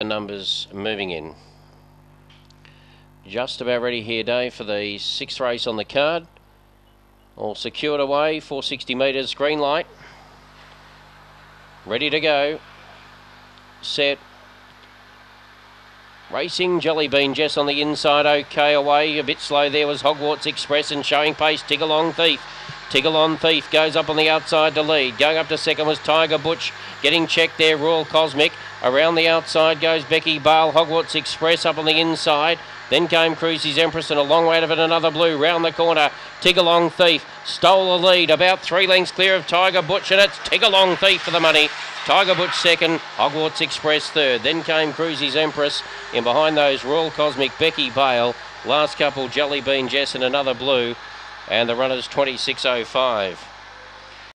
The numbers moving in. Just about ready here, Dave, for the sixth race on the card. All secured away, 460 metres, green light. Ready to go. Set. Racing Jelly Bean Jess on the inside, okay away. A bit slow there was Hogwarts Express and showing pace. Tigalong Thief. Tigalong Thief goes up on the outside to lead. Going up to second was Tiger Butch. Getting checked there, Royal Cosmic. Around the outside goes Becky Bale. Hogwarts Express up on the inside. Then came Cruisy's Empress and a long way out of it, another blue. Round the corner, Tigalong Thief stole the lead, about three lengths clear of Tiger Butch, and it's Tigalong Thief for the money. Tiger Butch second, Hogwarts Express third. Then came Cruisy's Empress. In behind those, Royal Cosmic, Becky Bale. Last couple, Jelly Bean Jess and another blue. And the runners 26.05.